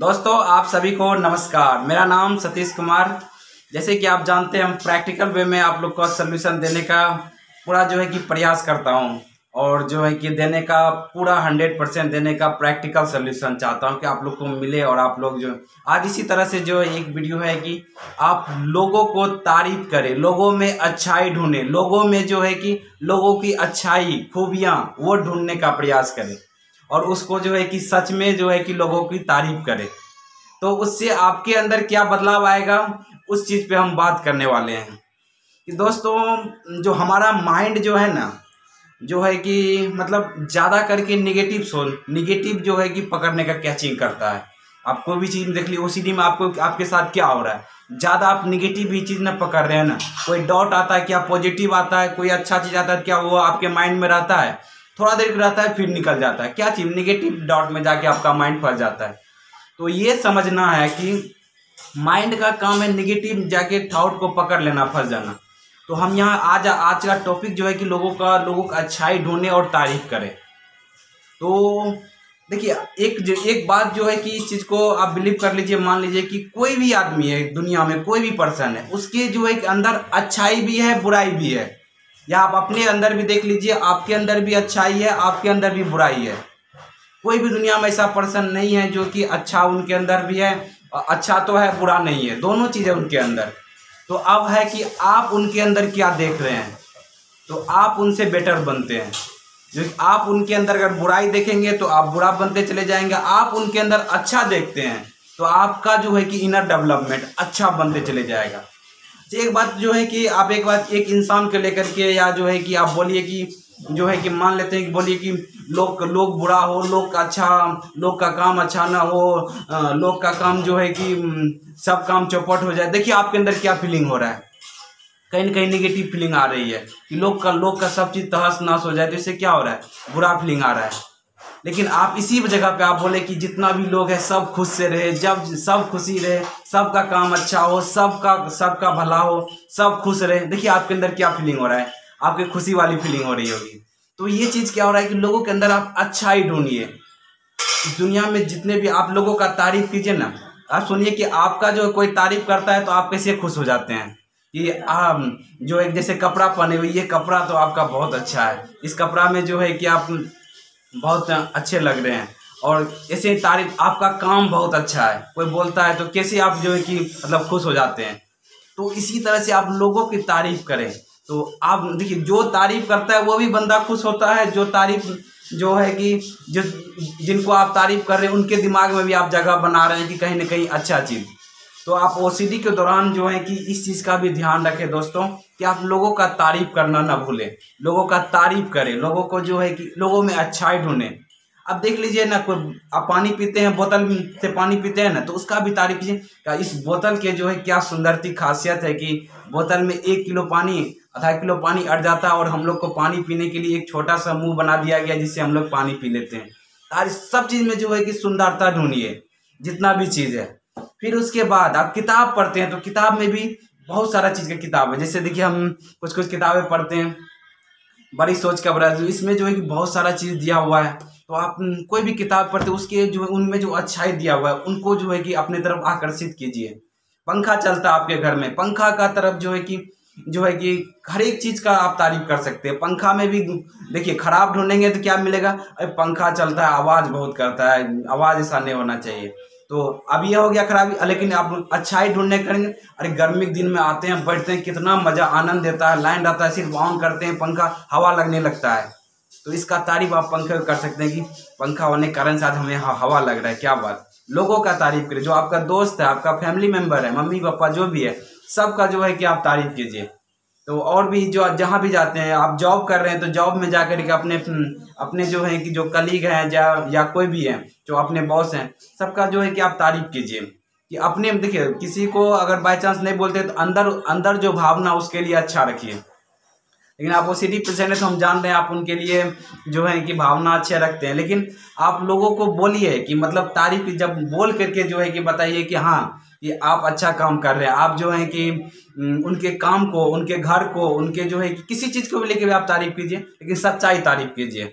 दोस्तों, आप सभी को नमस्कार। मेरा नाम सतीश कुमार। जैसे कि आप जानते हैं, हम प्रैक्टिकल वे में आप लोग को सोल्यूशन देने का पूरा जो है कि प्रयास करता हूँ और जो है कि देने का पूरा हंड्रेड परसेंट देने का प्रैक्टिकल सोल्यूशन चाहता हूँ कि आप लोग को मिले और आप लोग जो आज इसी तरह से जो एक वीडियो है कि आप लोगों को तारीफ़ करें, लोगों में अच्छाई ढूंढें, लोगों में जो है कि लोगों की अच्छाई, खूबियाँ, वो ढूँढने का प्रयास करें। और उसको जो है कि सच में जो है कि लोगों की तारीफ़ करे। तो उससे आपके अंदर क्या बदलाव आएगा, उस चीज़ पे हम बात करने वाले हैं। कि दोस्तों, जो हमारा माइंड जो है ना, जो है कि मतलब ज़्यादा करके निगेटिव सोच, निगेटिव जो है कि पकड़ने का कैचिंग करता है। आप कोई भी चीज़ देख ली उसी में आपको, आपके साथ क्या हो रहा है। ज़्यादा आप निगेटिव ही चीज़ ना पकड़ रहे हैं ना। कोई डाउट आता है क्या पॉजिटिव आता है, कोई अच्छा चीज़ आता है, क्या वो आपके माइंड में रहता है? थोड़ा देर रहता है, फिर निकल जाता है। क्या चीज़? निगेटिव डाउट में जाके आपका माइंड फंस जाता है। तो ये समझना है कि माइंड का काम है निगेटिव जाके थाउट को पकड़ लेना, फंस जाना। तो हम यहाँ आज आज का टॉपिक जो है कि लोगों का लोगों का अच्छाई ढूँढने और तारीफ़ करें। तो देखिए, एक एक बात जो है कि इस चीज़ को आप बिलीव कर लीजिए, मान लीजिए कि कोई भी आदमी है दुनिया में, कोई भी पर्सन है, उसके जो है अंदर अच्छाई भी है, बुराई भी है। या आप अपने अंदर भी देख लीजिए, आपके अंदर भी अच्छाई है, आपके अंदर भी बुराई है। कोई भी दुनिया में ऐसा पर्सन नहीं है जो कि अच्छा उनके अंदर भी है अच्छा तो है, बुरा नहीं है। दोनों चीज़ें उनके अंदर। तो अब है कि आप उनके अंदर क्या देख रहे हैं? तो आप उनसे बेटर बनते हैं। जो आप उनके अंदर अगर बुराई देखेंगे तो आप बुरा बनते चले जाएँगे। आप उनके अंदर अच्छा देखते हैं तो आपका जो है कि इनर डेवलपमेंट अच्छा बनते चले जाएगा। एक बात जो है कि आप एक बात एक इंसान को लेकर के या जो है कि आप बोलिए कि जो है कि मान लेते हैं कि बोलिए कि लोग लोग बुरा हो, लोग का अच्छा लोग का काम अच्छा ना हो लोग का काम जो है कि सब काम चौपट हो जाए। देखिए आपके अंदर क्या फीलिंग हो रहा है। कहीं ना कहीं निगेटिव फीलिंग आ रही है कि लोग का लोग का सब चीज़ तहस नहस हो जाए तो इससे क्या हो रहा है? बुरा फीलिंग आ रहा है। लेकिन आप इसी जगह पे आप बोले कि जितना भी लोग है, सब खुश से रहे, जब सब खुशी रहे, सबका काम अच्छा हो, सबका सबका भला हो, सब खुश रहे। देखिए, आपके अंदर क्या फीलिंग हो रहा है? आपकी खुशी वाली फीलिंग हो रही होगी। तो ये चीज़ क्या हो रहा है कि लोगों के अंदर आप अच्छा ही ढूंढिए दुनिया में जितने भी आप लोगों का तारीफ़ कीजिए ना, आप सुनिए कि आपका जो कोई तारीफ़ करता है तो आप कैसे खुश हो जाते हैं। कि आप जो एक जैसे कपड़ा पहने हुए, ये कपड़ा तो आपका बहुत अच्छा है। इस कपड़ा में जो है कि आप बहुत अच्छे लग रहे हैं। और ऐसे ही तारीफ़, आपका काम बहुत अच्छा है। कोई बोलता है तो कैसे आप जो है कि मतलब खुश हो जाते हैं? तो इसी तरह से आप लोगों की तारीफ़ करें। तो आप देखिए, जो तारीफ़ करता है, वो भी बंदा खुश होता है। जो तारीफ़, जो है कि जो जिनको आप तारीफ़ कर रहे हैं, उनके दिमाग में भी आप जगह बना रहे हैं कि कहीं ना कहीं अच्छा चीज़। तो आप ओसीडी के दौरान जो है कि इस चीज़ का भी ध्यान रखें दोस्तों कि आप लोगों का तारीफ़ करना ना भूलें, लोगों का तारीफ़ करें, लोगों को जो है कि, लोगों में अच्छाई ढूंढें। अब देख लीजिए ना, कोई आप पानी पीते हैं, बोतल से पानी पीते हैं ना तो उसका भी तारीफ़ कीजिए इस बोतल के जो है क्या सुंदरती खासियत है कि बोतल में एक किलो पानी, आधा किलो पानी अट जाता है और हम लोग को पानी पीने के लिए एक छोटा सा मुँह बना दिया गया जिससे हम लोग पानी पी लेते हैं। सब चीज़ में जो है कि सुंदरता ढूंढिए, जितना भी चीज़ है। फिर उसके बाद आप किताब पढ़ते हैं तो किताब में भी बहुत सारा चीज़ का किताब है। जैसे देखिए हम कुछ कुछ किताबें पढ़ते हैं, बड़ी सोच का बड़ा इसमें जो है कि बहुत सारा चीज़ दिया हुआ है। तो आप कोई भी किताब पढ़ते उसके जो है उनमें जो अच्छाई दिया हुआ है, उनको जो है कि अपने तरफ़ आकर्षित कीजिए। पंखा चलता आपके घर में, पंखा का तरफ़ जो है कि, जो है कि हर एक चीज़ का आप तारीफ़ कर सकते हैं। पंखा में भी देखिए, खराब ढूंढेंगे तो क्या मिलेगा? अरे, पंखा चलता है, आवाज़ बहुत करता है, आवाज़ ऐसा नहीं होना चाहिए। तो अब यह हो गया खराबी। लेकिन आप अच्छाई ढूँढने करेंगे। अरे गर्मी के दिन में आते हैं, बैठते हैं, कितना मज़ा, आनंद देता है। लाइन रहता है, सिर्फ़ ऑन करते हैं, पंखा, हवा लगने लगता है। तो इसका तारीफ़ आप पंखे कर सकते हैं कि पंखा होने के कारण साथ हमें हवा लग रहा है। क्या बात। लोगों का तारीफ़ करिए। जो आपका दोस्त है, आपका फैमिली मेंबर है मम्मी पापा जो भी है, सबका जो है कि आप तारीफ़ कीजिए। तो और भी जो जहाँ भी जाते हैं, आप जॉब कर रहे हैं तो जॉब में जा कर के अपने अपने जो है कि जो कलीग हैं या या कोई भी है, जो अपने बॉस हैं, सबका जो है कि आप तारीफ़ कीजिए। कि अपने, देखिए, किसी को अगर बाई चांस नहीं बोलते तो अंदर अंदर जो भावना, उसके लिए अच्छा रखिए। लेकिन आप ओ सी डी पेशेंट है तो हम जान रहे हैं, आप उनके लिए जो है कि भावना अच्छे रखते हैं। लेकिन आप लोगों को बोलिए कि मतलब तारीफ़ जब बोल करके जो है कि बताइए कि हाँ कि आप अच्छा काम कर रहे हैं। आप जो है कि उनके काम को, उनके घर को, उनके जो है कि किसी चीज़ को भी लेके भी आप तारीफ़ कीजिए, लेकिन सच्चाई तारीफ़ कीजिए।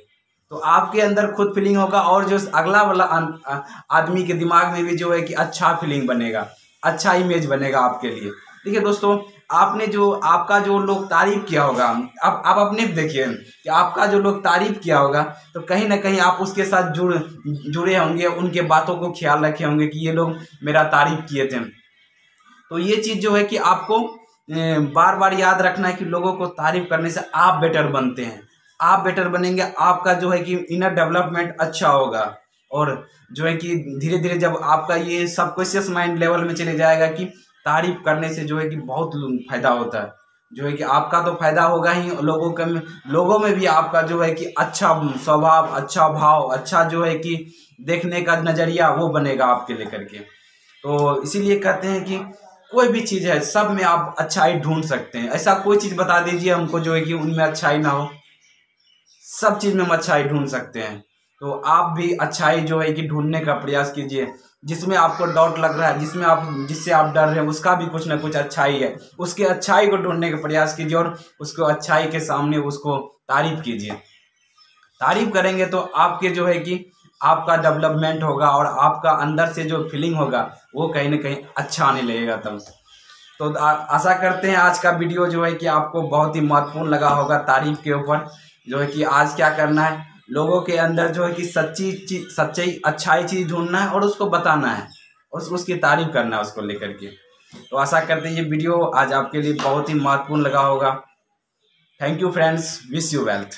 तो आपके अंदर खुद फीलिंग होगा और जो अगला वाला आदमी के दिमाग में भी जो है कि अच्छा फीलिंग बनेगा अच्छा इमेज बनेगा आपके लिए। ठीक है दोस्तों आपने जो, आपका जो लोग तारीफ़ किया होगा, अब आप अपने देखिए कि आपका जो लोग तारीफ़ किया होगा तो कहीं ना कहीं आप उसके साथ जुड़, जुड़े होंगे, उनके बातों को ख्याल रखे होंगे कि ये लोग मेरा तारीफ़ किए थे। तो ये चीज़ जो है कि आपको बार बार याद रखना है कि लोगों को तारीफ़ करने से आप बेटर बनते हैं। आप बेटर बनेंगे, आपका जो है कि इनर डेवलपमेंट अच्छा होगा। और जो है कि धीरे धीरे जब आपका ये सबकॉन्शियस माइंड लेवल में चले जाएगा कि तारीफ़ करने से जो है कि बहुत फ़ायदा होता है। जो है कि आपका तो फ़ायदा होगा ही, लोगों के में, लोगों में भी आपका जो है कि अच्छा स्वभाव अच्छा भाव अच्छा जो है कि देखने का नज़रिया वो बनेगा आपके लेकर के। तो इसीलिए कहते हैं कि कोई भी चीज़ है, सब में आप अच्छाई ढूंढ सकते हैं। ऐसा कोई चीज़ बता दीजिए हमको जो है कि उनमें अच्छाई ना हो। सब चीज़ में हम अच्छाई ढूंढ सकते हैं। तो आप भी अच्छाई जो है कि ढूँढने का प्रयास कीजिए। जिसमें आपको डाउट लग रहा है, जिसमें आप, जिससे आप डर रहे हैं, उसका भी कुछ ना कुछ अच्छाई है। उसके अच्छाई को ढूँढने का प्रयास कीजिए और उसको अच्छाई के सामने उसको तारीफ़ कीजिए। तारीफ़ करेंगे तो आपके जो है कि आपका डेवलपमेंट होगा और आपका अंदर से जो फीलिंग होगा, वो कहीं ना कहीं अच्छा आने लगेगा तब। तो आशा करते हैं आज का वीडियो जो है कि आपको बहुत ही महत्वपूर्ण लगा होगा तारीफ़ के ऊपर, जो है कि आज क्या करना है लोगों के अंदर जो है कि सच्ची चीज़, सच्चाई, अच्छाई चीज़ ढूंढना है और उसको बताना है। और उसकी तारीफ़ करना है उसको लेकर के। तो आशा करते हैं ये वीडियो आज आपके लिए बहुत ही महत्वपूर्ण लगा होगा। Thank you friends wish you wealth